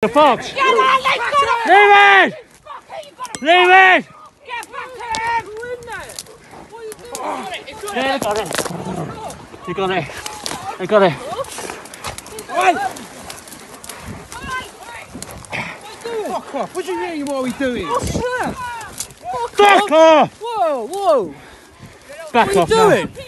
The fox. Get on! Leave it! Leave it! Get back to him! Yeah, got it. You got it. I got it. Fuck off. What do you mean? What are we doing? Fuck off! Whoa, whoa. Back What are you now. doing?